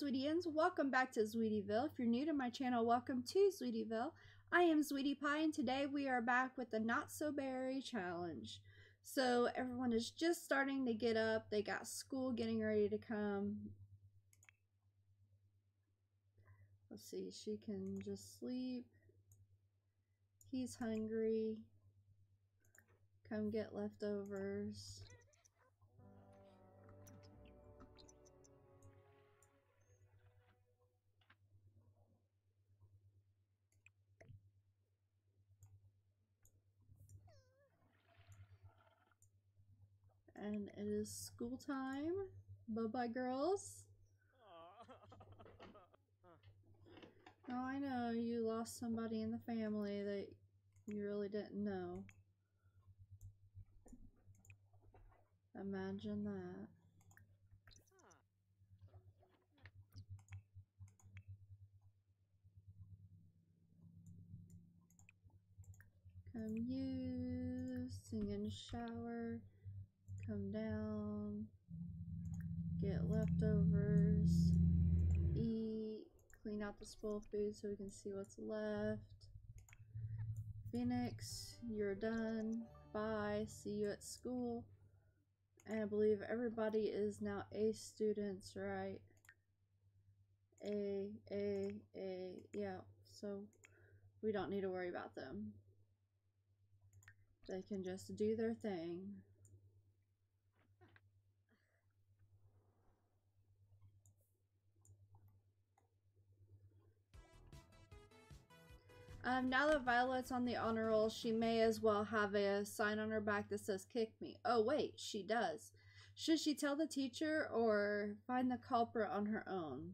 Zweetians, welcome back to Zweetieville. If you're new to my channel, welcome to Zweetieville. I am Zweetie Pie and today we are back with the Not So Berry Challenge. So everyone is just starting to get up. They got school getting ready to come. Let's see, she can just sleep. He's hungry. Come get leftovers. And it is school time. Bye bye, girls. Oh, I know you lost somebody in the family that you really didn't know. Imagine that. Come use, sing in shower come down, get leftovers, eat, clean out the spoiled food so we can see what's left. Phoenix, you're done. Bye. See you at school. And I believe everybody is now A students, right? A, A, A, yeah. So we don't need to worry about them. They can just do their thing. Um, now that Violet's on the honor roll, she may as well have a sign on her back that says kick me. Oh wait, she does. Should she tell the teacher or find the culprit on her own?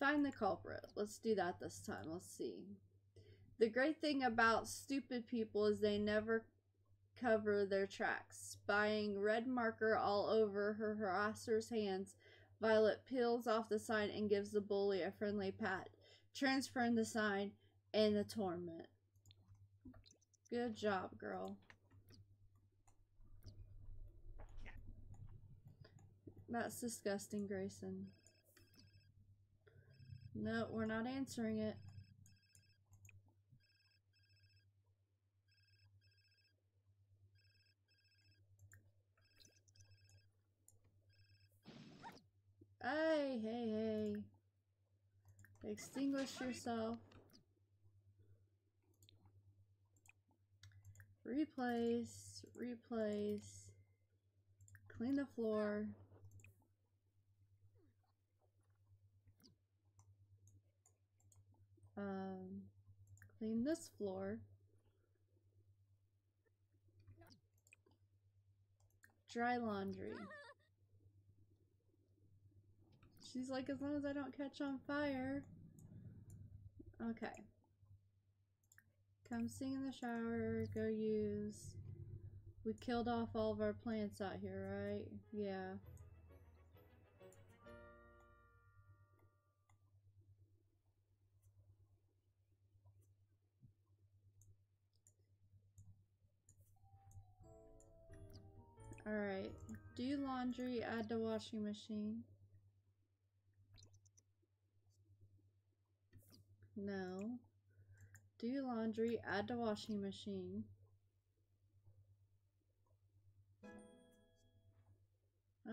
Find the culprit. Let's do that this time. Let's see. The great thing about stupid people is they never cover their tracks. Spying red marker all over her harasser's hands, Violet peels off the sign and gives the bully a friendly pat, transferring the sign and the torment. Good job, girl. That's disgusting, Graysen. No, we're not answering it. Hey, hey, hey. Extinguish yourself. Replace, replace, clean the floor. Um, clean this floor. Dry laundry. She's like, as long as I don't catch on fire. Okay. Come sing in the shower, go use. We killed off all of our plants out here, right? Yeah. Alright. Do laundry, add to washing machine. No. Do laundry, add to washing machine.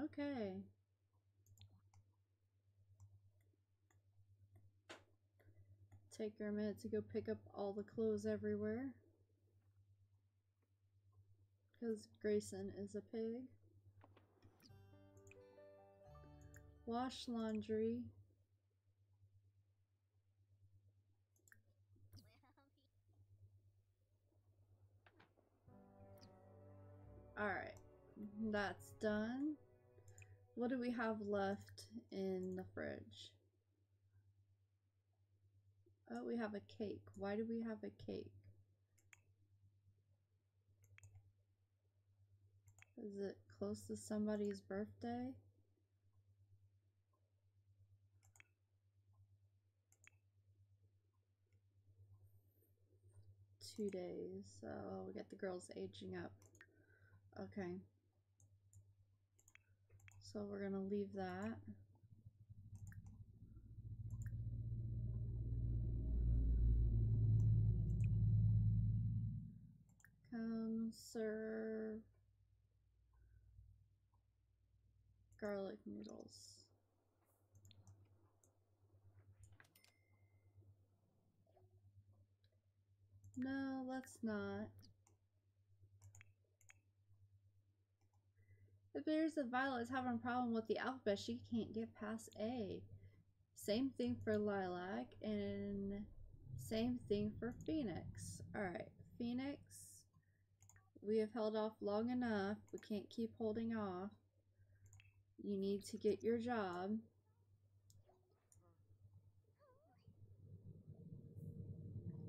Okay. Take her a minute to go pick up all the clothes everywhere. Because Graysen is a pig. Wash laundry. Alright, that's done. What do we have left in the fridge? Oh, we have a cake. Why do we have a cake? Is it close to somebody's birthday? Two days. So we got the girls aging up. Okay. So we're going to leave that. Conserve garlic noodles. No, let's not. If there's a Violet's having a problem with the alphabet, she can't get past A. Same thing for Lilac and same thing for Phoenix. Alright, Phoenix. We have held off long enough. We can't keep holding off. You need to get your job.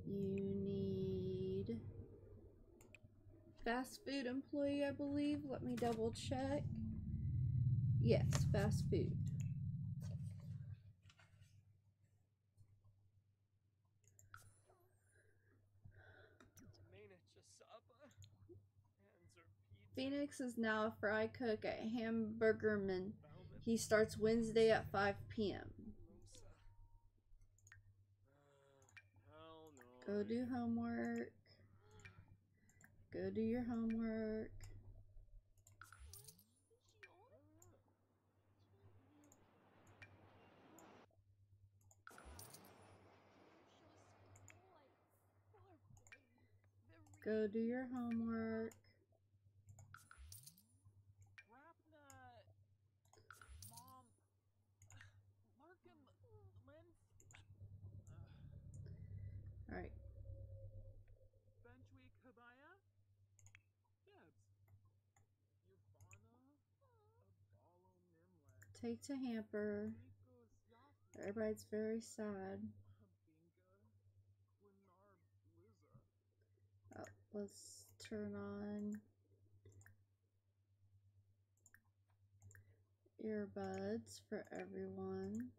You fast food employee, I believe. Let me double check. Yes, fast food. Phoenix is now a fry cook at Hamburgerman. He starts Wednesday at 5 p.m. Go do homework. Go do your homework. Go do your homework. Take to hamper. Everybody's very sad. Oh, let's turn on earbuds for everyone.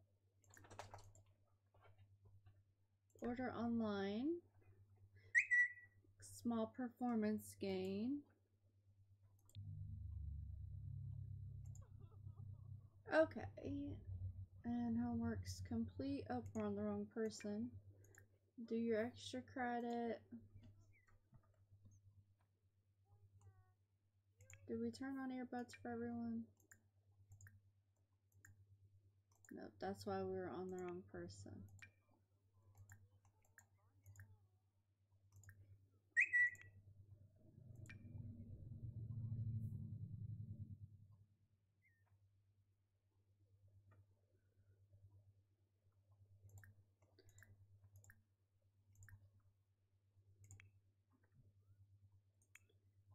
Order online. Small performance gain. Okay. And homework's complete. Oh, we're on the wrong person. Do your extra credit. Did we turn on earbuds for everyone? No, that's why we were on the wrong person.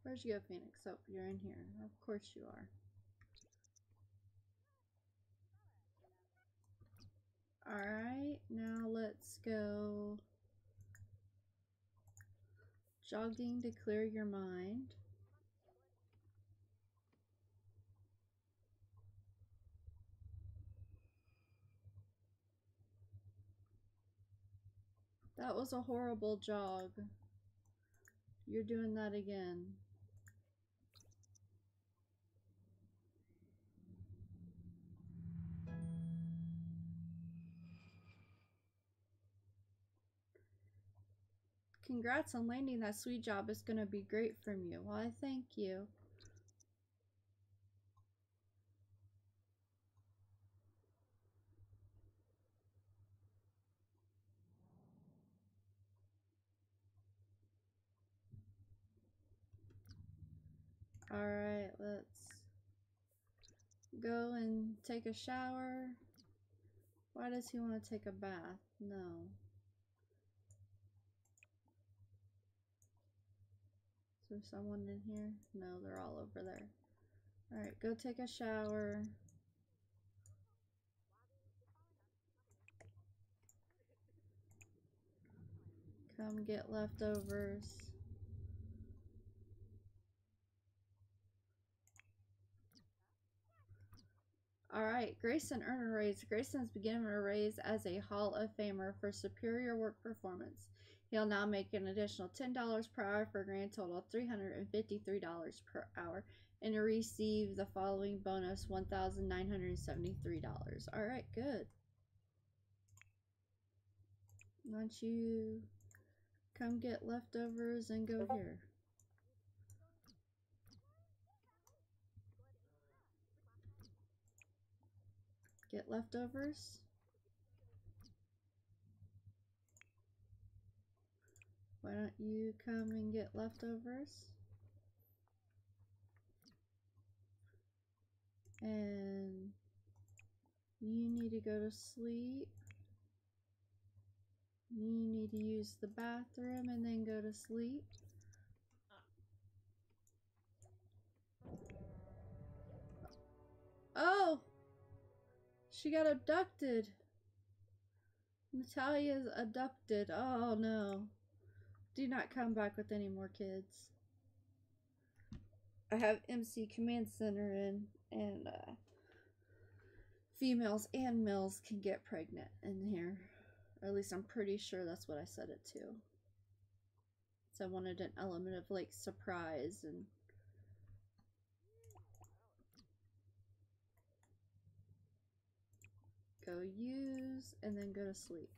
Where'd you go, Phoenix? Oh, you're in here. Of course you are. Alright, now let's go jogging to clear your mind. That was a horrible jog. You're doing that again. Congrats on landing that sweet job. It's going to be great from you. Well, I thank you. Alright, let's go and take a shower. Why does he want to take a bath? No. Is there someone in here? No, they're all over there. Alright, go take a shower. Come get leftovers. Alright, Graysen earned a raise. Graysen's beginning a raise as a Hall of Famer for superior work performance. He'll now make an additional $10 per hour for a grand total of $353 per hour and to receive the following bonus $1,973. All right, good. Why don't you come get leftovers and go here? Get leftovers? Why don't you come and get leftovers? And you need to go to sleep. You need to use the bathroom and then go to sleep. Oh! She got abducted. Natalia's abducted. Oh no. Do not come back with any more kids. I have MC Command Center in, and uh, females and males can get pregnant in here. Or at least I'm pretty sure that's what I set it to. So I wanted an element of like surprise and go use and then go to sleep.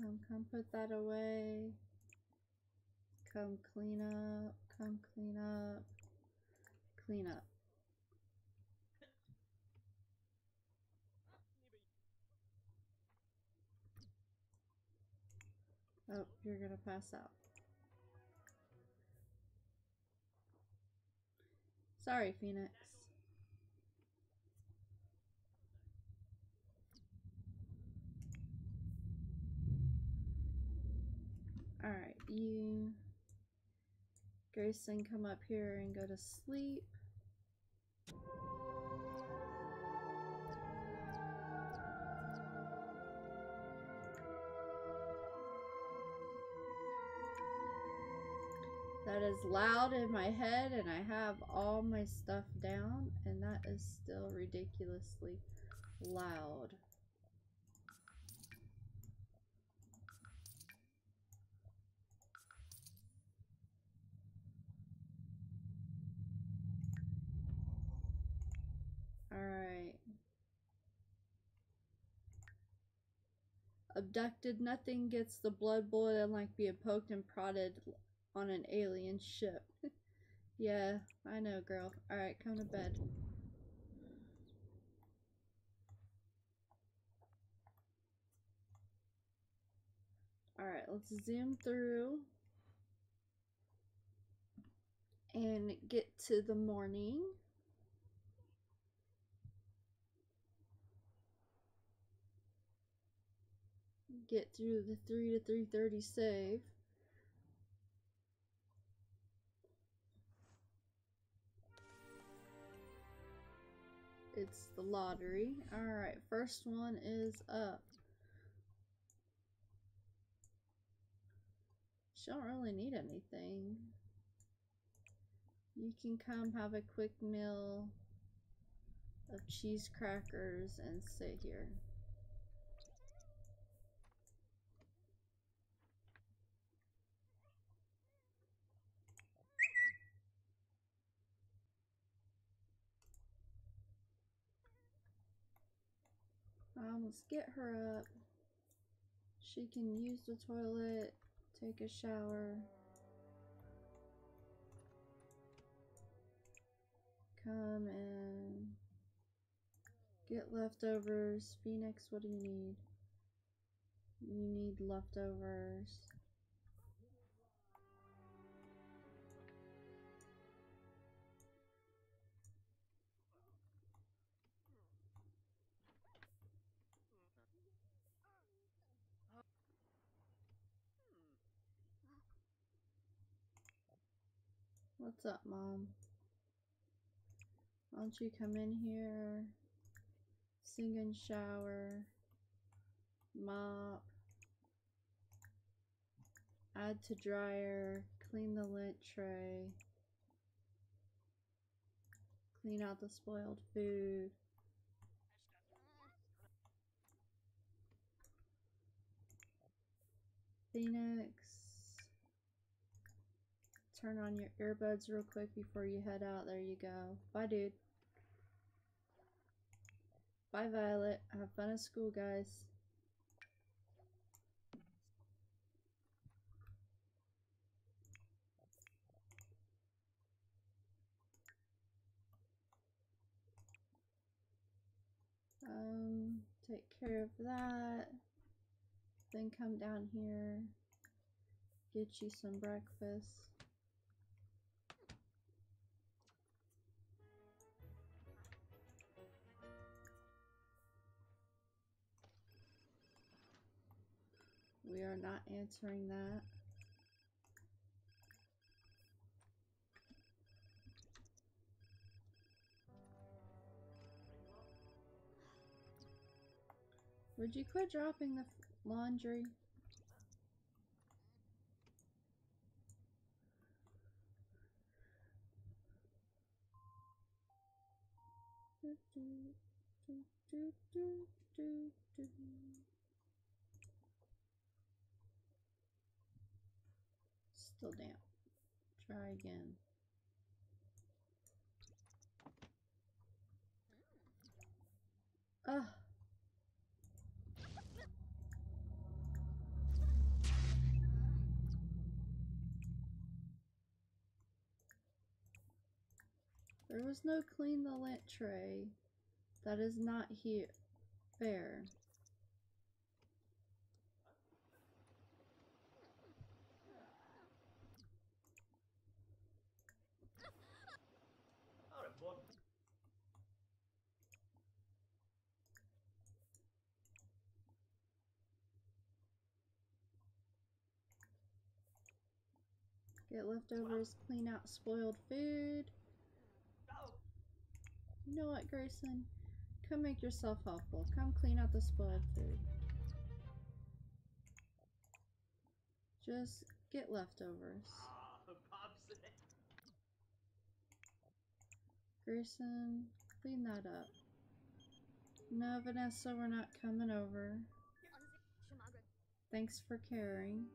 Come put that away. Come clean up. Come clean up. Clean up. Oh, you're gonna pass out. Sorry, Phoenix. Alright, you... Graysen, come up here and go to sleep. That is loud in my head and I have all my stuff down and that is still ridiculously loud. Alright. Abducted, nothing gets the blood boiling like being poked and prodded on an alien ship. yeah, I know, girl. Alright, come to bed. Alright, let's zoom through and get to the morning. Get through the 3 to 3.30 save. It's the lottery. Alright, first one is up. She don't really need anything. You can come have a quick meal of cheese crackers and sit here. Let's get her up. She can use the toilet, take a shower. Come and get leftovers. Phoenix, what do you need? You need leftovers. What's up, Mom? Why don't you come in here, sing and shower, mop, add to dryer, clean the lint tray, clean out the spoiled food. Phoenix turn on your earbuds real quick before you head out. There you go. Bye, dude. Bye, Violet. Have fun at school, guys. Um, take care of that. Then come down here, get you some breakfast. We are not answering that. Would you quit dropping the laundry? Do, do, do, do, do, do, do. Still damp. Try again. Ugh. There was no clean the lint tray. That is not here. Fair. Alright, boy. Get leftovers, clean out spoiled food. You know what, Graysen? Come make yourself helpful. Come clean out the spoiled food. Just get leftovers. Graysen, clean that up. No, Vanessa, we're not coming over. Thanks for caring.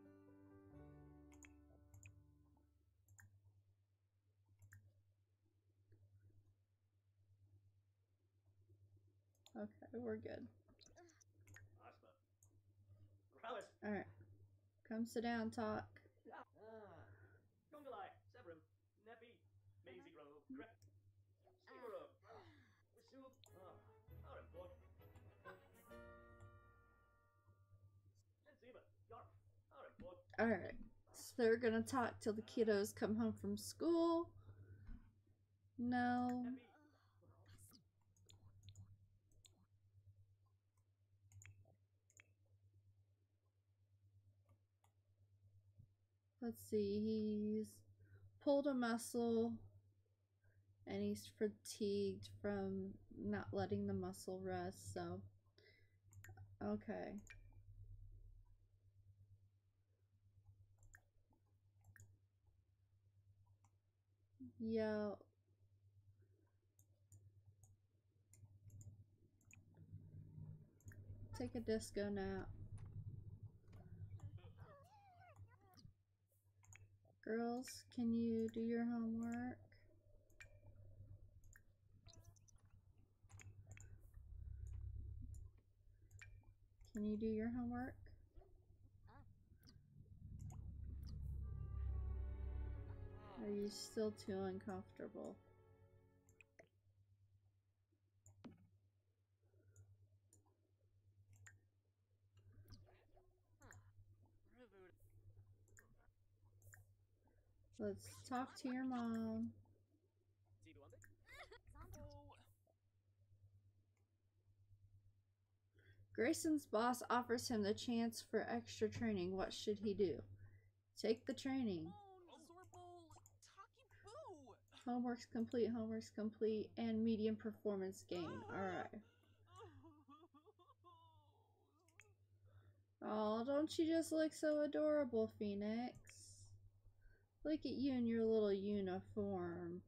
We're good. Alright. Come sit down, talk. Alright. So they're gonna talk till the kiddos come home from school. No. Let's see, he's pulled a muscle and he's fatigued from not letting the muscle rest, so okay. Yeah. Take a disco nap. Girls, can you do your homework? Can you do your homework? Are you still too uncomfortable? Let's talk to your mom. Graysen's boss offers him the chance for extra training. What should he do? Take the training. Homework's complete, homework's complete, and medium performance gain. Alright. Oh, don't you just look so adorable, Phoenix? Look at you in your little uniform.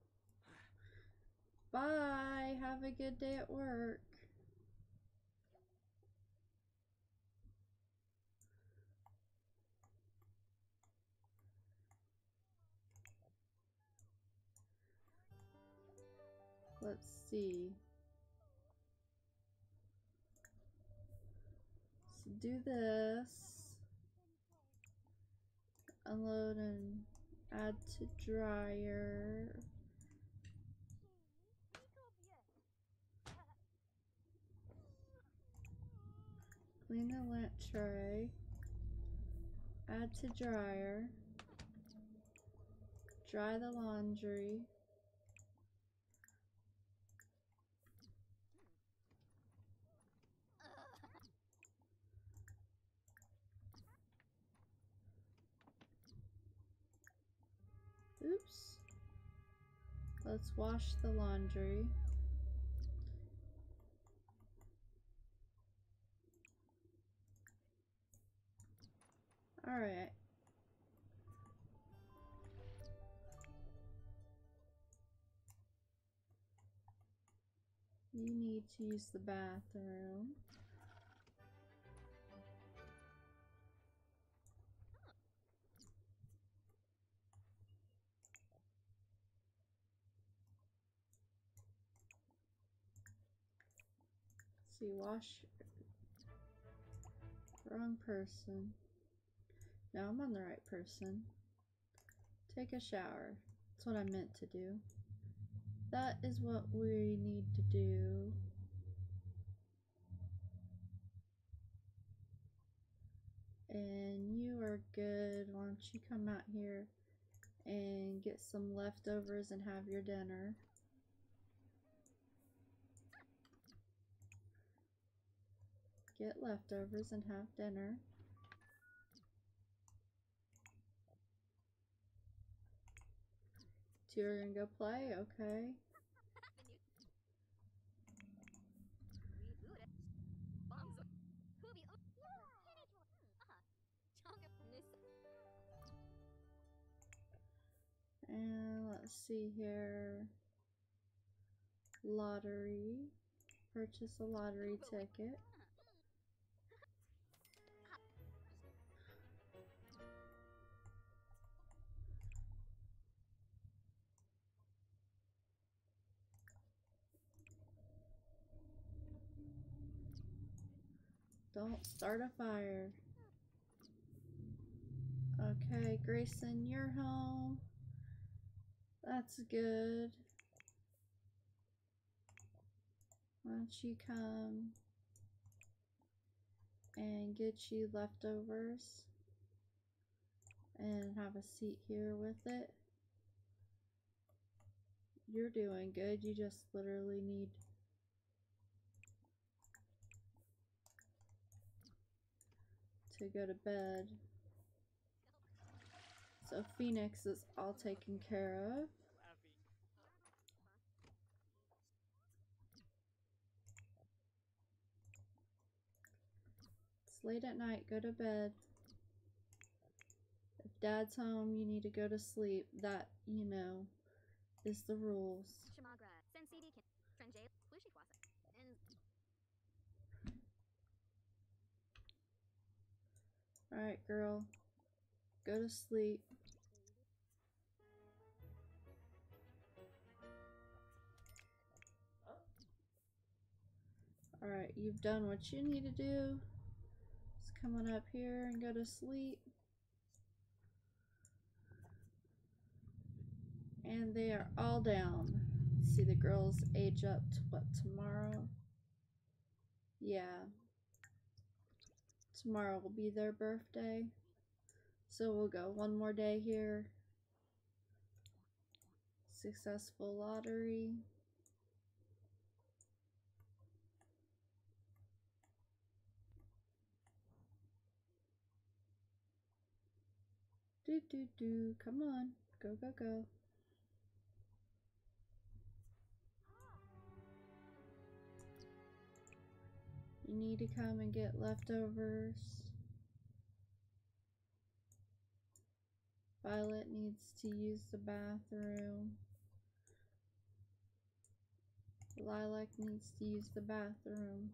Bye. Have a good day at work. Let's see. So do this. Unload and add to dryer. Clean the lint tray. Add to dryer. Dry the laundry. Oops. Let's wash the laundry. Alright. You need to use the bathroom. See, wash. Wrong person. Now I'm on the right person. Take a shower. That's what I meant to do. That is what we need to do. And you are good. Why don't you come out here and get some leftovers and have your dinner. Get leftovers and have dinner. Two are gonna go play, okay. And let's see here. Lottery. Purchase a lottery ticket. Don't start a fire. Okay, Graysen, you're home. That's good. Why don't you come and get you leftovers and have a seat here with it. You're doing good. You just literally need to go to bed. So Phoenix is all taken care of. It's late at night, go to bed. If dad's home, you need to go to sleep. That, you know, is the rules. Shamagra, Alright, girl. Go to sleep. Alright, you've done what you need to do. Just come on up here and go to sleep. And they are all down. See the girls age up to what, tomorrow? Yeah. Tomorrow will be their birthday. So we'll go one more day here. Successful lottery. Do do do. Come on. Go go go. You need to come and get leftovers. Violet needs to use the bathroom. Lilac needs to use the bathroom.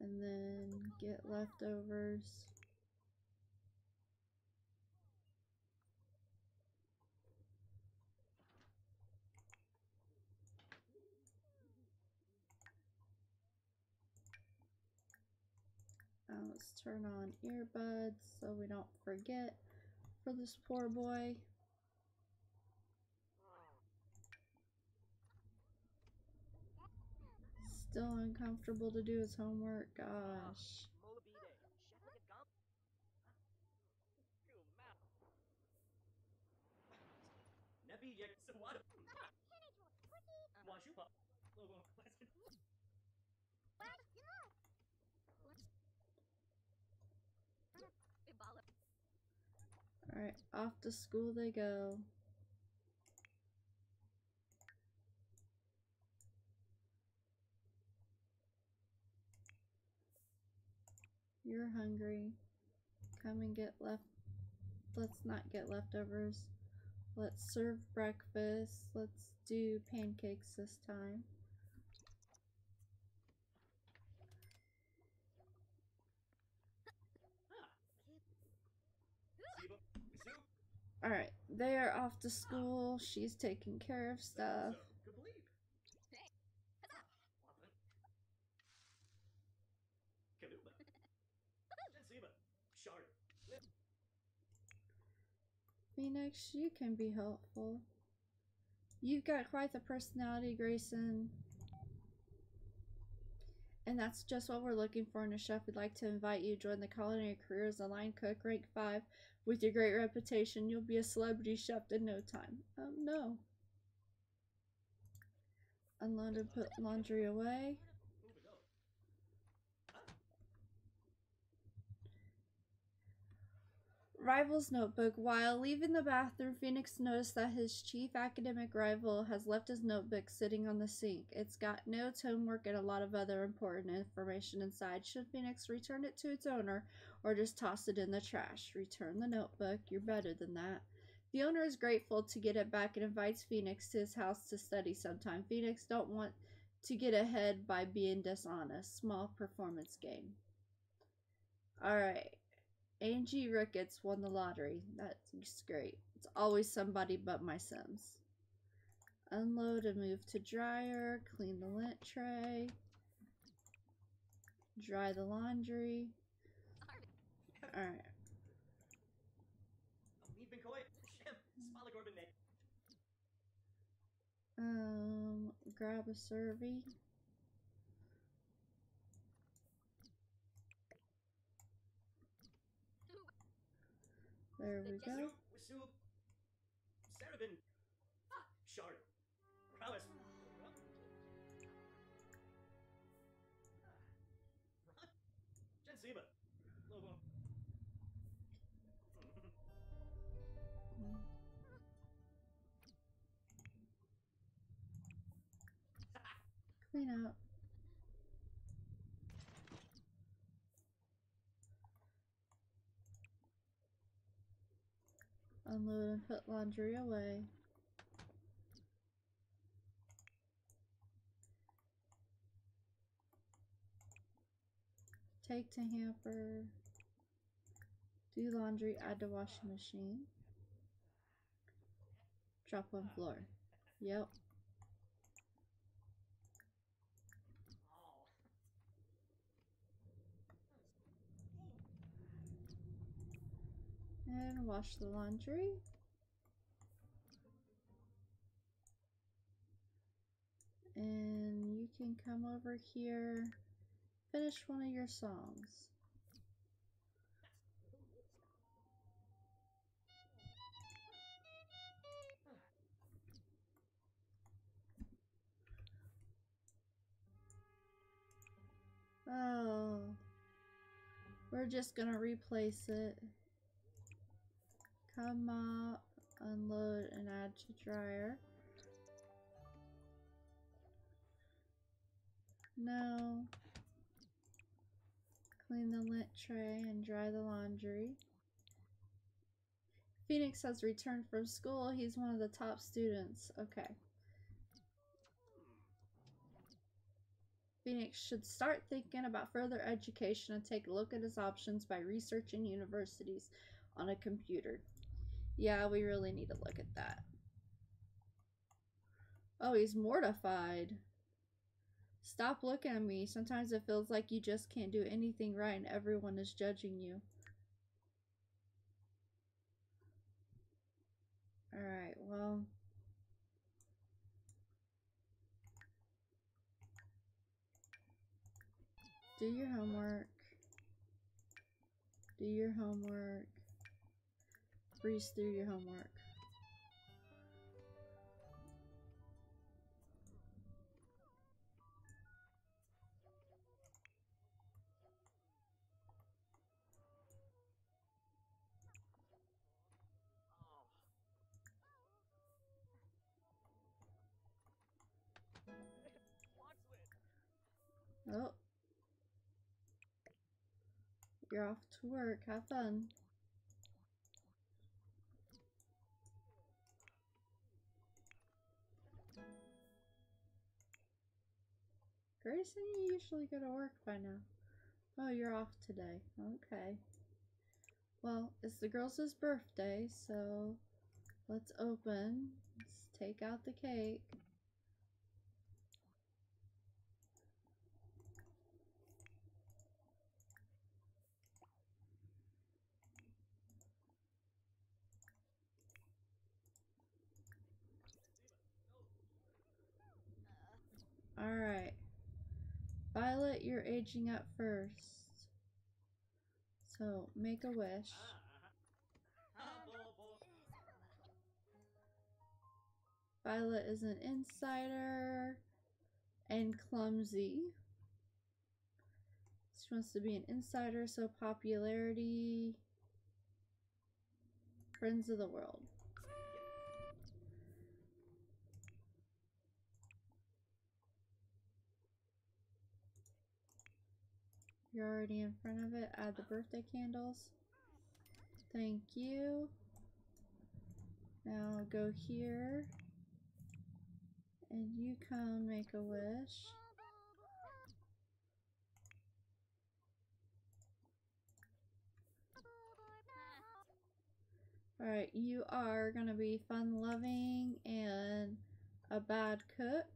And then get leftovers. Now let's turn on earbuds so we don't forget for this poor boy. still uncomfortable to do his homework. Gosh. Off to school they go. You're hungry. Come and get left. Let's not get leftovers. Let's serve breakfast. Let's do pancakes this time. Alright, they are off to school. She's taking care of stuff. Phoenix, you can be helpful. You've got quite the personality, Graysen. And that's just what we're looking for in a chef. We'd like to invite you to join the culinary career as a line cook, rank 5. With your great reputation, you'll be a celebrity chef in no time. Um, no. Unload and put laundry away. Move it up. Rival's notebook. While leaving the bathroom, Phoenix noticed that his chief academic rival has left his notebook sitting on the sink. It's got notes, homework, and a lot of other important information inside. Should Phoenix return it to its owner or just toss it in the trash? Return the notebook. You're better than that. The owner is grateful to get it back and invites Phoenix to his house to study sometime. Phoenix don't want to get ahead by being dishonest. Small performance game. Alright. Angie Ricketts won the lottery. That's great. It's always somebody but my Sims. Unload and move to dryer. Clean the lint tray. Dry the laundry. Alright. Need been koi. Shem. Spala Gorban ne. Um, grab a survey. There we go. Soup. Ah. Shard. Prowess. Jensiba. Logo. Clean up. Unload and put laundry away. Take to hamper. Do laundry, add to washing machine. Drop on floor. Yep. And wash the laundry. And you can come over here, finish one of your songs. Oh, we're just gonna replace it. Come up, unload, and add to dryer. No. Clean the lint tray and dry the laundry. Phoenix has returned from school. He's one of the top students. Okay. Phoenix should start thinking about further education and take a look at his options by researching universities on a computer. Yeah, we really need to look at that. Oh, he's mortified. Stop looking at me. Sometimes it feels like you just can't do anything right and everyone is judging you. Alright, well. Do your homework. Do your homework. Breeze through your homework. Oh. You're off to work. Have fun. Graysen, you usually go to work by now. Oh, you're off today. Okay. Well, it's the girls' birthday, so let's open. Let's take out the cake. Alright. Violet, you're aging up first. So, make a wish. Violet is an insider and clumsy. She wants to be an insider, so popularity. Friends of the world. You're already in front of it. Add the birthday candles. Thank you. Now go here. And you come make a wish. Alright, you are gonna be fun loving and a bad cook.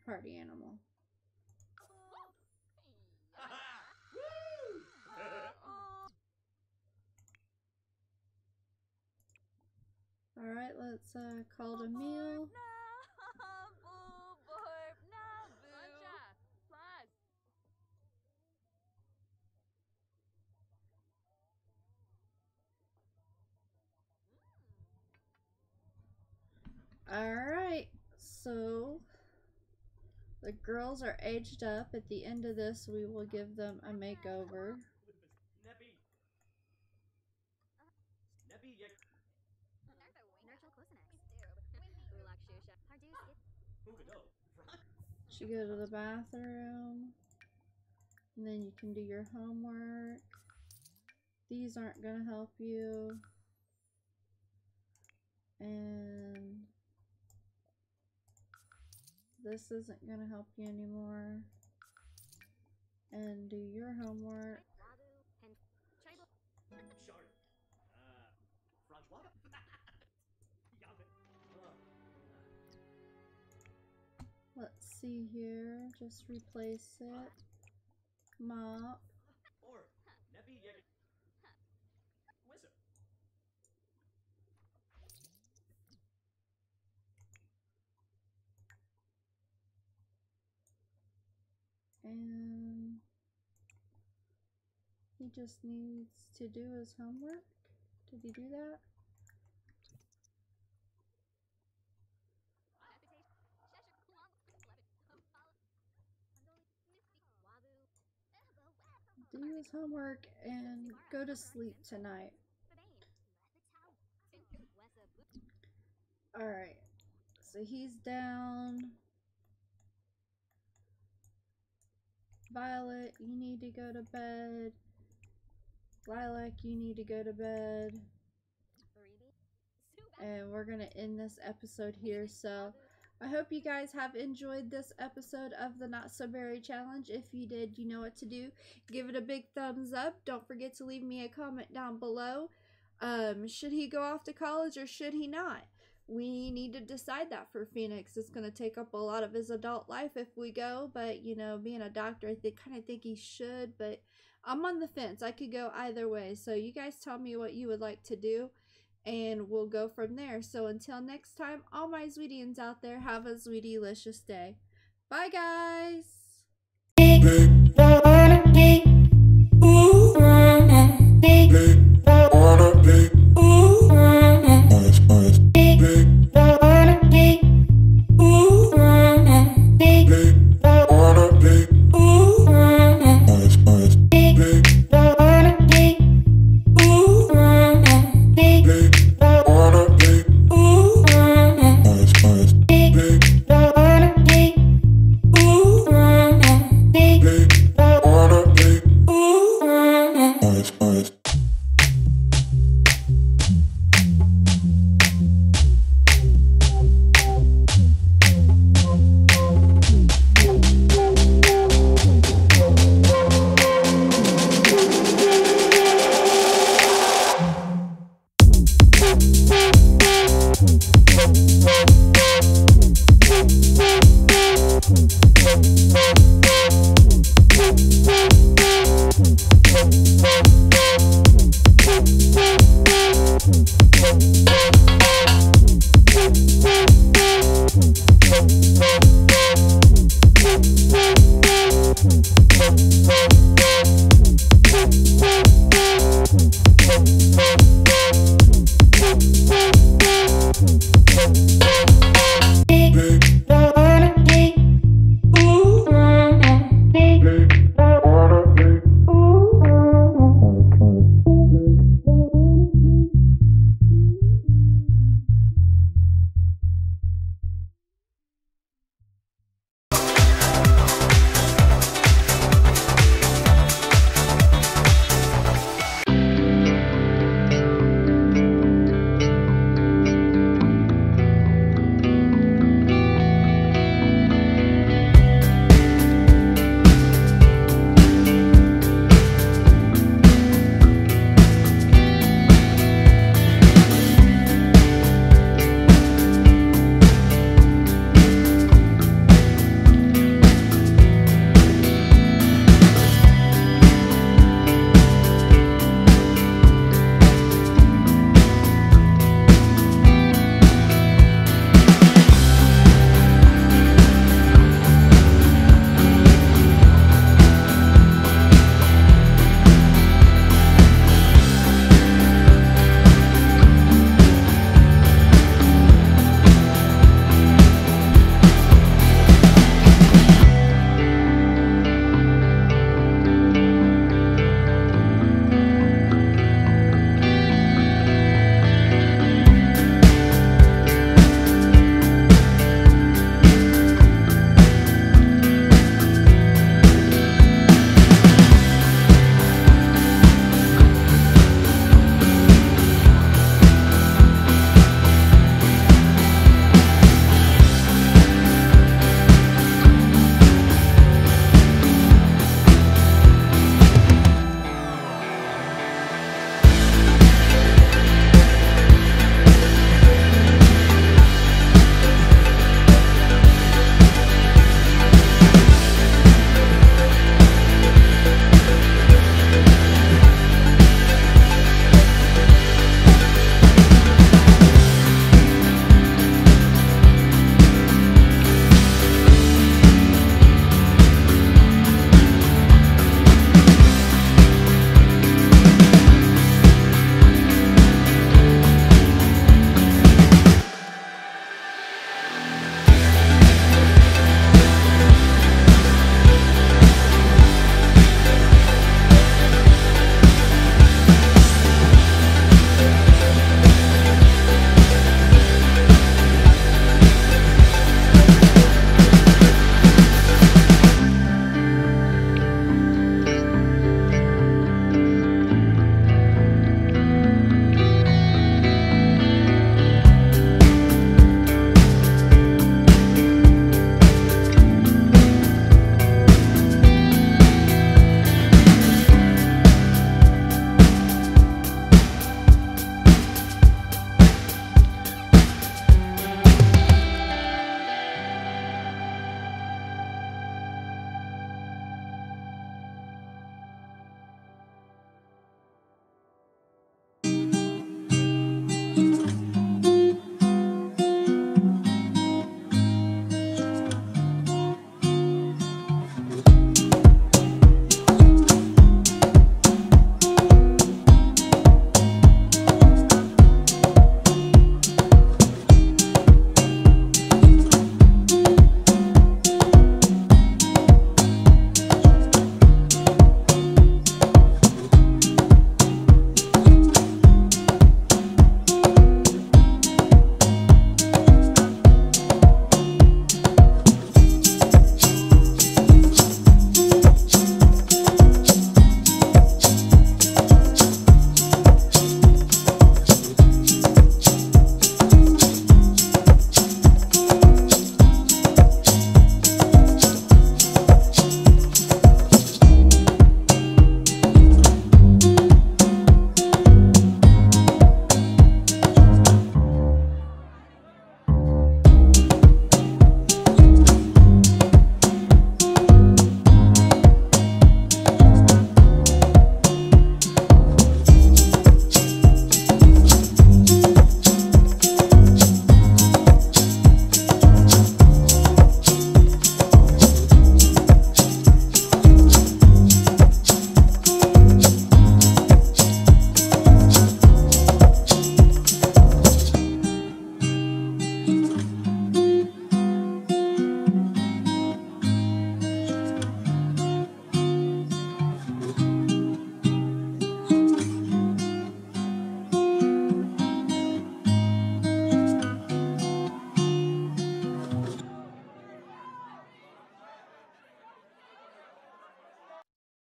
Party animal. Alright, let's uh, call it a meal. Alright, so the girls are aged up. At the end of this, we will give them a makeover. Should go to the bathroom. And then you can do your homework. These aren't going to help you. And this isn't going to help you anymore. And do your homework. Let's see here. Just replace it. Mop. or, Nappy, yeah. Wizard. And he just needs to do his homework. Did he do that? Do his homework and go to sleep tonight. Alright. So he's down. Violet, you need to go to bed. Lilac, you need to go to bed. And we're going to end this episode here. So I hope you guys have enjoyed this episode of the Not So Berry Challenge. If you did, you know what to do. Give it a big thumbs up. Don't forget to leave me a comment down below. Um, should he go off to college or should he not? We need to decide that for Phoenix. It's going to take up a lot of his adult life if we go, but you know, being a doctor, I think kind of think he should, but I'm on the fence. I could go either way. So you guys tell me what you would like to do and we'll go from there. So until next time, all my Zweetians out there, have a sweetie delicious day. Bye, guys.